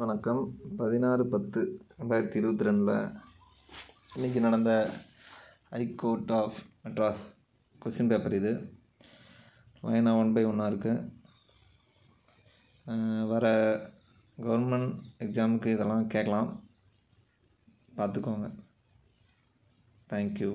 வணக்கம். பதினாறு பத்து ரெண்டாயிரத்தி இருபத்தி ரெண்டில் இன்றைக்கி நடந்த high court of Madras question paper இது. லைனாக ஒன் பை ஒன்னாக இருக்குது வர கவர்மெண்ட் எக்ஸாமுக்கு இதெல்லாம் கேட்கலாம். பார்த்துக்கோங்க. தேங்க்யூ